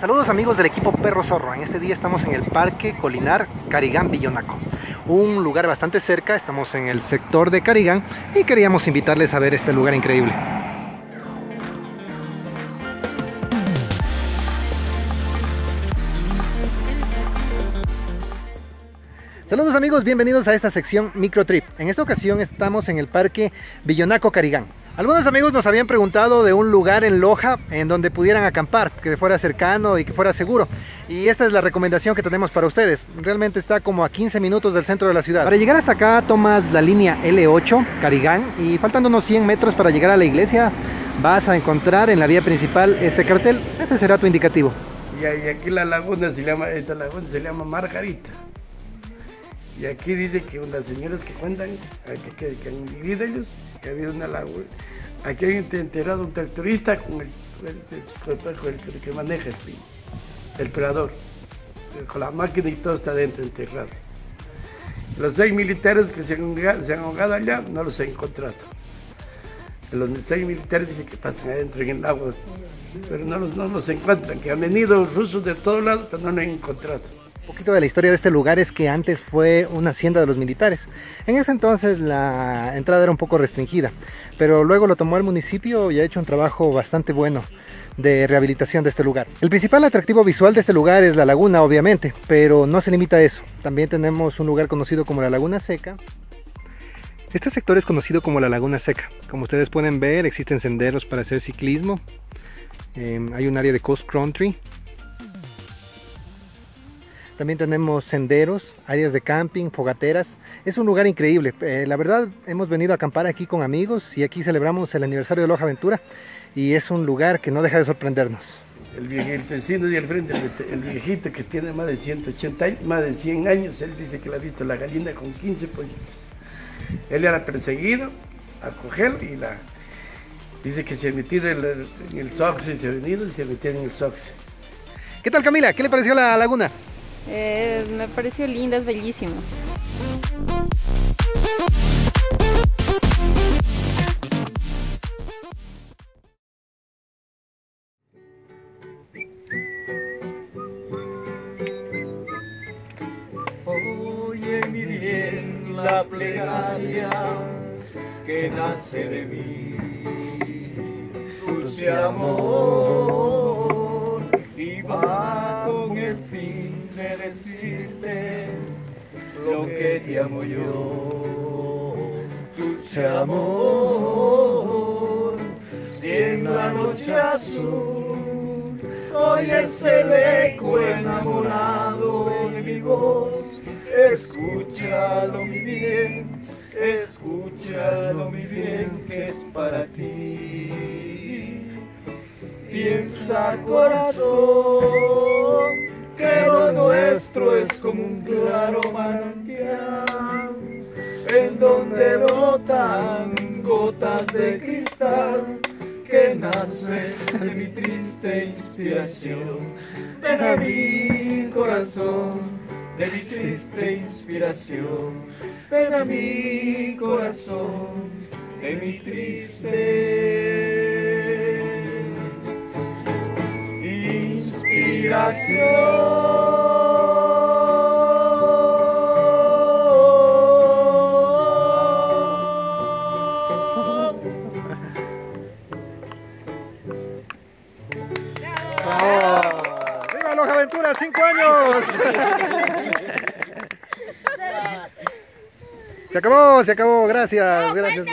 Saludos amigos del equipo Perro Zorro. En este día estamos en el Parque Colinar Carigán Villonaco. Un lugar bastante cerca, estamos en el sector de Carigán y queríamos invitarles a ver este lugar increíble. Saludos amigos, bienvenidos a esta sección Microtrip. En esta ocasión estamos en el Parque Villonaco Carigán. Algunos amigos nos habían preguntado de un lugar en Loja en donde pudieran acampar, que fuera cercano y que fuera seguro. Y esta es la recomendación que tenemos para ustedes. Realmente está como a 15 minutos del centro de la ciudad. Para llegar hasta acá tomas la línea L8 Carigán y faltando unos 100 metros para llegar a la iglesia vas a encontrar en la vía principal este cartel. Este será tu indicativo. Y aquí la laguna se llama, esta laguna se llama Margarita. Y aquí dice que unas señoras que cuentan, que, que, han vivido ellos, que había una laguna. Aquí han enterrado un tractorista con el, el, que maneja el, el operador. Con la máquina y todo está dentro enterrado. Los seis militares que se han, se han ahogado allá no los he encontrado. Los seis militares dicen que pasan adentro en el agua, pero no los, no los encuentran, que han venido rusos de todos lados, pero no los han encontrado. Poquito de la historia de este lugar es que antes fue una hacienda de los militares. En ese entonces la entrada era un poco restringida, pero luego lo tomó el municipio y ha hecho un trabajo bastante bueno de rehabilitación de este lugar. El principal atractivo visual de este lugar es la laguna, obviamente, pero no se limita a eso. También tenemos un lugar conocido como la Laguna Seca. Este sector es conocido como la Laguna Seca. Como ustedes pueden ver, existen senderos para hacer ciclismo. Eh, hay un área de coast country también tenemos senderos, áreas de camping, fogateras. Es un lugar increíble. Eh, la verdad, hemos venido a acampar aquí con amigos y aquí celebramos el aniversario de Loja Aventura y es un lugar que no deja de sorprendernos. El, vecino de al frente, el, viejito que tiene más de 180 años, más de 100 años, él dice que le ha visto la gallina con 15 pollitos. Él era perseguido a cogerlo y la, dice que se ha metido en el, en el Soxe, se ha venido y se ha metido en el Soxe. ¿Qué tal Camila? ¿Qué le pareció la laguna? Eh, me pareció linda, es bellísimo. Oye mi bien la plegaria que nace de mí, dulce amor, decirte lo que te amo yo, dulce amor, si en la noche azul oyes el eco enamorado de mi voz, escúchalo mi bien, escúchalo mi bien que es para ti. Piensa corazón nuestro es como un claro manantial, en donde brotan gotas de cristal que nacen de mi triste inspiración. Ven a mi corazón, de mi triste inspiración. Ven a mi corazón, de mi triste ¡Viva los aventuras! ¡Cinco años! Se acabó, se acabó, gracias, gracias.